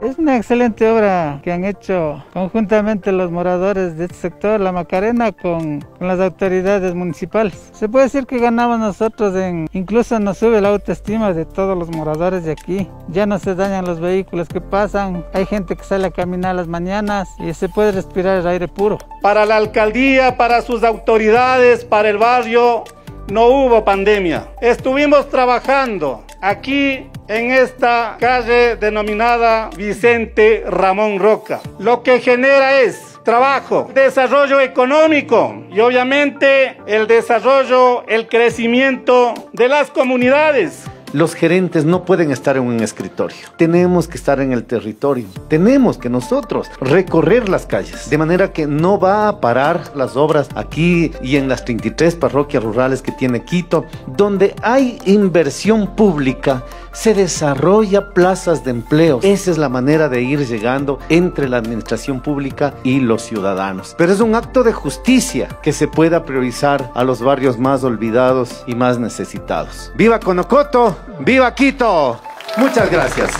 Es una excelente obra que han hecho conjuntamente los moradores de este sector, la Macarena, con, con las autoridades municipales. Se puede decir que ganamos nosotros en, incluso nos sube la autoestima de todos los moradores de aquí. Ya no se dañan los vehículos que pasan, hay gente que sale a caminar las mañanas y se puede respirar el aire puro. Para la alcaldía, para sus autoridades, para el barrio, no hubo pandemia. Estuvimos trabajando aquí en esta calle denominada Vicente Ramón Roca. Lo que genera es trabajo, desarrollo económico y obviamente el desarrollo, el crecimiento de las comunidades. Los gerentes no pueden estar en un escritorio. Tenemos que estar en el territorio. Tenemos que nosotros recorrer las calles. De manera que no va a parar las obras aquí y en las 33 parroquias rurales que tiene Quito, donde hay inversión pública se desarrolla plazas de empleo. Esa es la manera de ir llegando entre la administración pública y los ciudadanos. Pero es un acto de justicia que se pueda priorizar a los barrios más olvidados y más necesitados. ¡Viva Conocoto! ¡Viva Quito! Muchas gracias.